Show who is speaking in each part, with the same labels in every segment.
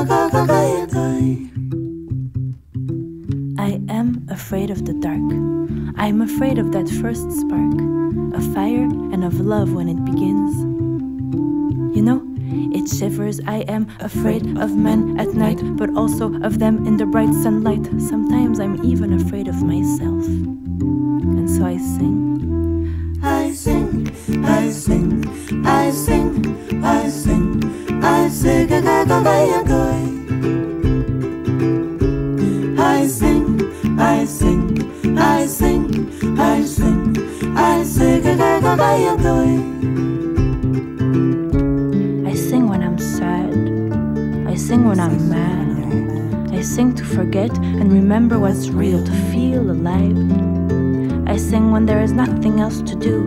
Speaker 1: I am afraid of the dark. I am afraid of that first spark, of fire and of love when it begins. You know, it shivers. I am afraid of men at night, but also of them in the bright sunlight. Sometimes I'm even afraid of myself. And so I sing.
Speaker 2: I sing
Speaker 1: when I'm sad. I sing when I'm mad. I sing to forget and remember what's real, to feel alive. I sing when there is nothing else to do,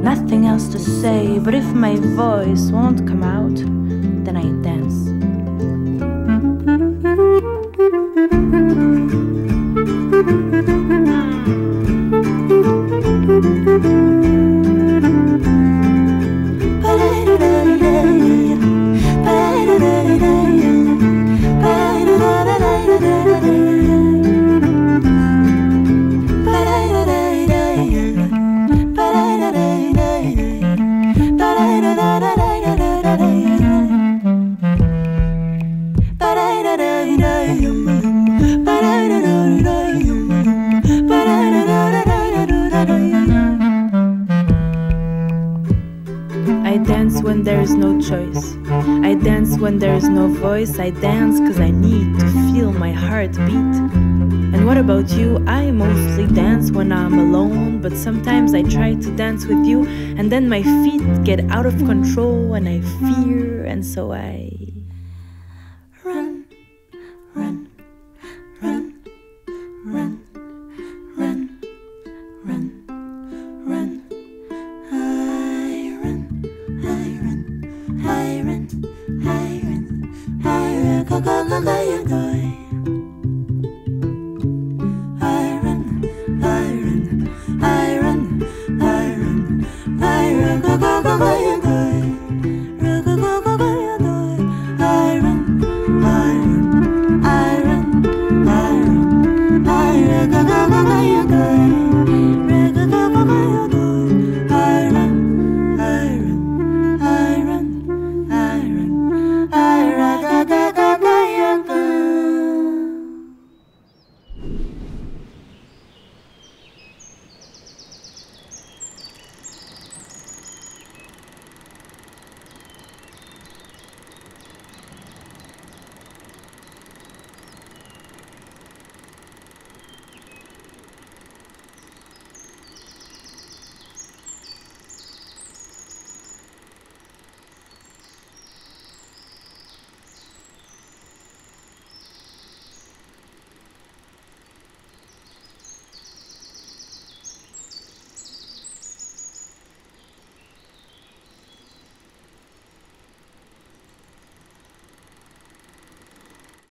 Speaker 1: nothing else to say. But if my voice won't come out, then I dance. There is no choice. I dance when there is no voice. I dance because I need to feel my heart beat. And what about you? I mostly dance when I'm alone, but sometimes I try to dance with you, and then my feet get out of control and I fear, and so I.
Speaker 2: Babalalayanoi. Iron, iron, iron, iron, go go.